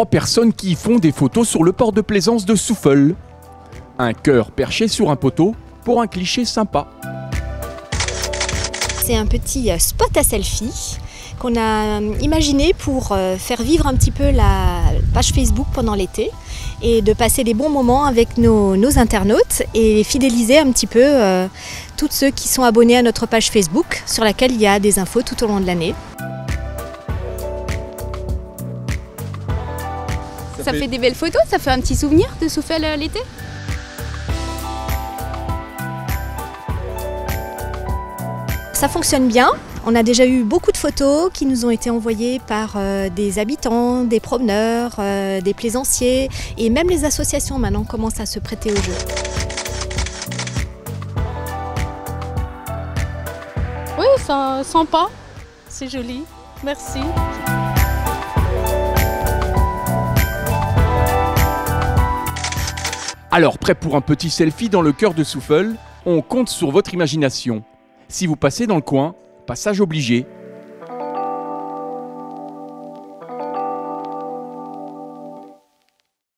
trois personnes qui font des photos sur le port de plaisance de Souffle. Un cœur perché sur un poteau pour un cliché sympa. C'est un petit euh, spot à selfie qu'on a euh, imaginé pour euh, faire vivre un petit peu la page Facebook pendant l'été et de passer des bons moments avec nos, internautes et fidéliser un petit peu tous ceux qui sont abonnés à notre page Facebook sur laquelle il y a des infos tout au long de l'année. Ça fait des belles photos, ça fait un petit souvenir de Souffel euh, l'été. Ça fonctionne bien. On a déjà eu beaucoup de photos qui nous ont été envoyées par euh, des habitants, des promeneurs, euh, des plaisanciers et même les associations maintenant commencent à se prêter au jeu. Oui, ça sympa. C'est joli. Merci. Alors, prêt pour un petit selfie dans le cœur de Souffle? On compte sur votre imagination. Si vous passez dans le coin, passage obligé,